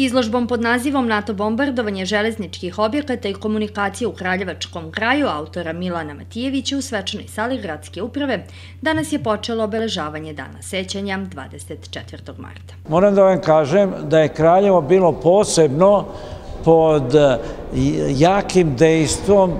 Izložbom pod nazivom NATO bombardovanje železničkih objekata i komunikacije u Kraljevačkom kraju autora Milana Matijevića u svečanoj sali gradske uprave danas je počelo obeležavanje dana sećanja 24. marta. Moram da vam kažem da je Kraljevo bilo posebno pod jakim dejstvom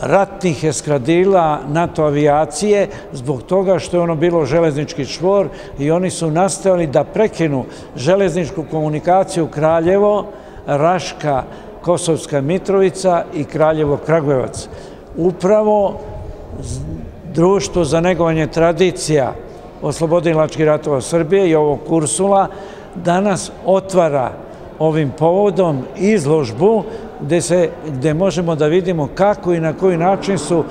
ratnih eskradila NATO avijacije zbog toga što je ono bilo železnički čvor i oni su nastavili da prekinu železničku komunikaciju Kraljevo, Raška, Kosovska Mitrovica i Kraljevo Kragujevac. Upravo Društvo za negovanje tradicija oslobodilačkih ratova Srbije i ovog Kursula danas otvara ovim povodom izložbu gde, se, gde možemo da vidimo kako i na koji način su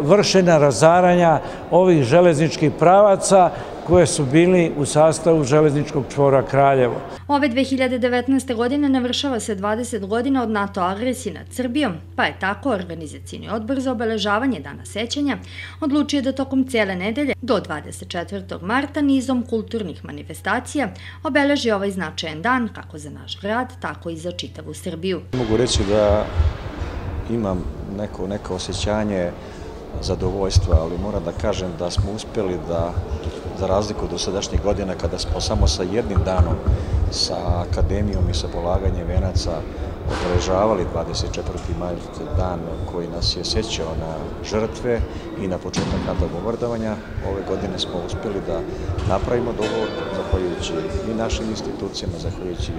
vršena razaranja ovih železničkih pravaca koje su bili u sastavu železničkog čvora Kraljevo. Ove 2019. godine navršava se 20 godina od NATO agresije nad Srbijom, pa je tako organizacijni odbor za obeležavanje dana sećanja odlučio da tokom cijele nedelje do 24. marta nizom kulturnih manifestacija obeleži ovaj značajan dan kako za naš grad, tako i za čitavu Srbiju. Mogu reći da imam neko, neko osjećanje zadovoljstva, ali moram da kažem da smo uspjeli da za razliku do sadašnjih godina kada smo samo sa jednim danom sa akademijom i sa polaganjem venaca obeležavali 24. maj dan koji nas je sećao na žrtve i na početak rata bombardovanja. Ove godine smo uspjeli da napravimo dogovor zahvaljujući i našim institucijama, zahvaljujući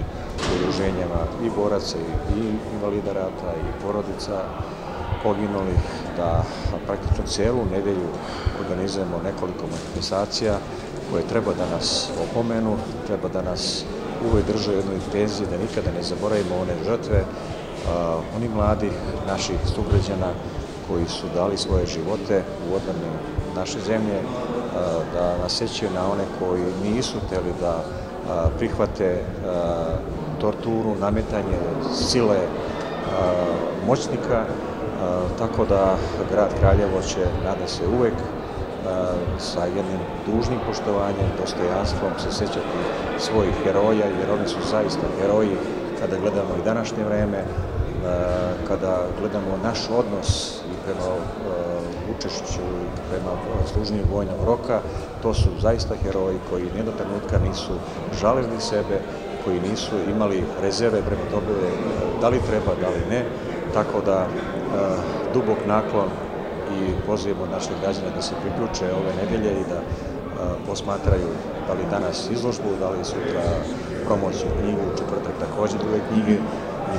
udruženjama i boraca i invalida rata i porodica poginulih, da praktično celu nedelju organizujemo nekoliko manifestacija koje treba da nas opomenu, treba da nas uvek drže u jednoj tezi da nikada ne zaboravimo one žrtve, oni mladi naših sugrađana koji su dali svoje živote u odbrani naše zemlje, da nas sećaju na one koji nisu teli da prihvate torturu, nametanje sile moćnika, tako da grad Kraljevo će, nada se uvek, sa jednim dužnim poštovanjem, dostojanstvom se sećati svojih heroja, jer oni su zaista heroji kada gledamo i današnje vreme, kada gledamo naš odnos i prema učešću i prema služnju vojnog roka, to su zaista heroji koji nijedno trenutka nisu žalili sebe, koji nisu imali rezerve prema tome da li treba, da li ne, tako da dubok naklon i pozivamo naše građane da se priključe ove nedelje i da posmatraju da li danas izložbu, da li sutra promociju knjigu, četvrtak takođe druge knjige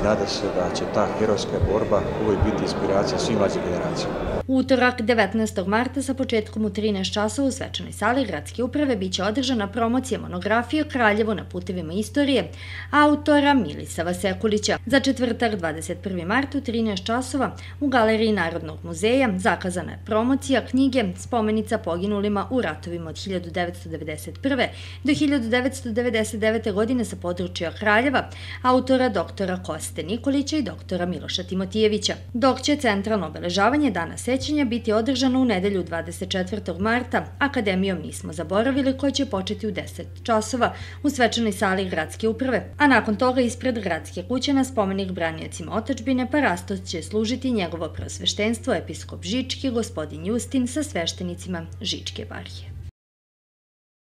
i nada se da će ta herojska borba uvijek biti inspiracija svim mlađim generacijama. Utorak 19. marta sa početkom u 13 časova u svečanoj sali gradske uprave biće održana promocija monografije Kraljevo na putevima istorije autora Milisava Sekulića. Za četvrtak 21. marta u 13 časova u Galeriji Narodnog muzeja zakazana je promocija knjige spomenica poginulima u ratovima od 1991. do 1999. godine sa područja Kraljeva autora doktora Koste Nikolića i doktora Miloša Timotijevića, dok će centralno obeležavanje dana sećanja biti održano u nedelju 24. marta Akademijom Nismo zaboravili koja će početi u 10 časova u svečanoj sali gradske uprave, a nakon toga ispred gradske kuće na spomenik branjacima otačbine Parastos će služiti njegovo prosveštenstvo episkop Žički gospodin Justin sa sveštenicima Žičke barje.